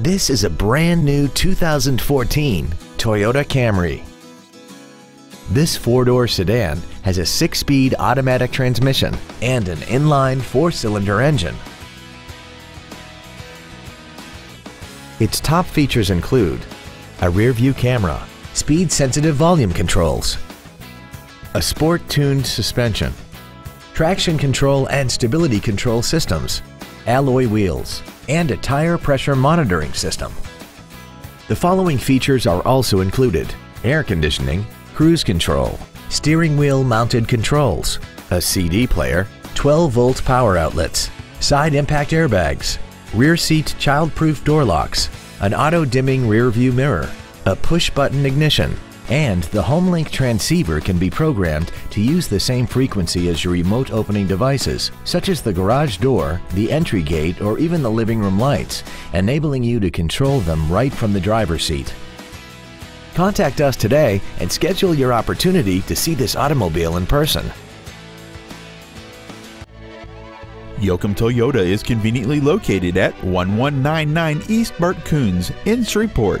This is a brand new 2014 Toyota Camry. This four-door sedan has a six-speed automatic transmission and an inline four-cylinder engine. Its top features include a rear-view camera, speed-sensitive volume controls, a sport-tuned suspension, traction control and stability control systems, alloy wheels, and a tire pressure monitoring system. The following features are also included. Air conditioning, cruise control, steering wheel mounted controls, a CD player, 12 volt power outlets, side impact airbags, rear seat child-proof door locks, an auto dimming rear view mirror, a push button ignition, and the HomeLink transceiver can be programmed to use the same frequency as your remote opening devices, such as the garage door, the entry gate, or even the living room lights, enabling you to control them right from the driver's seat. Contact us today and schedule your opportunity to see this automobile in person. Yokem Toyota is conveniently located at 1199 East Bert Kouns in Shreveport.